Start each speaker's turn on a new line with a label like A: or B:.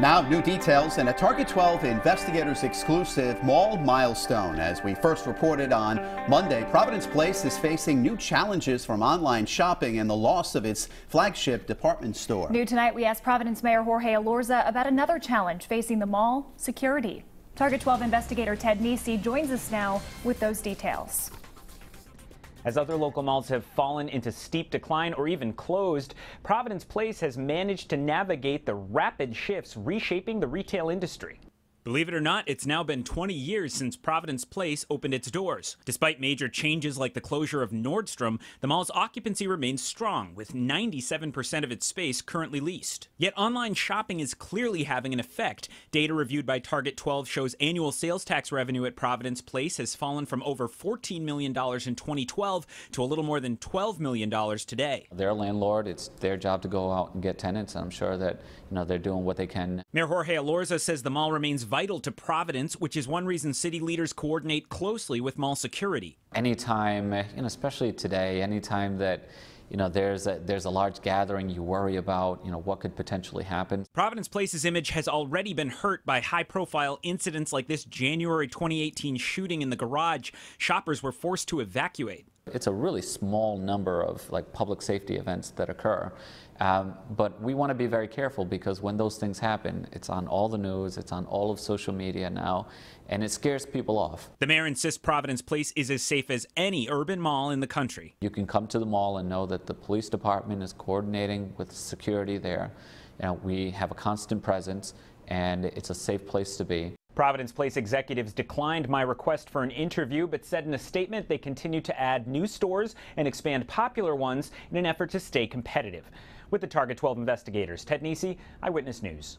A: Now, new details and a Target 12 investigators exclusive mall milestone. As we first reported on Monday, Providence Place is facing new challenges from online shopping and the loss of its flagship department store.
B: New tonight, we asked Providence Mayor Jorge Elorza about another challenge facing the mall security. Target 12 investigator Ted Nesi joins us now with those details.
C: As other local malls have fallen into steep decline or even closed, Providence Place has managed to navigate the rapid shifts reshaping the retail industry.
D: Believe it or not, it's now been 20 years since Providence Place opened its doors. Despite major changes like the closure of Nordstrom, the mall's occupancy remains strong, with 97% of its space currently leased. Yet online shopping is clearly having an effect. Data reviewed by Target 12 shows annual sales tax revenue at Providence Place has fallen from over $14 million in 2012 to a little more than $12 million today.
E: They're a landlord. It's their job to go out and get tenants, and I'm sure that you know they're doing what they can.
D: Mayor Jorge Elorza says the mall remains vital vital to Providence, which is one reason city leaders coordinate closely with mall security.
E: Anytime, eh, you know, especially today, anytime that you know, there's a, there's a large gathering, you worry about, you know, what could potentially happen.
D: Providence Place's image has already been hurt by high-profile incidents like this January 2018 shooting in the garage. Shoppers were forced to evacuate.
E: It's a really small number of like public safety events that occur. Um, but we want to be very careful because when those things happen, it's on all the news, it's on all of social media now, and it scares people off.
D: The mayor insists Providence Place is as safe as any urban mall in the country.
E: You can come to the mall and know that the police department is coordinating with security there. You know, we have a constant presence, and it's a safe place to be.
C: Providence Place executives declined my request for an interview, but said in a statement they continue to add new stores and expand popular ones in an effort to stay competitive. With the Target 12 investigators, Ted Nesi, Eyewitness News.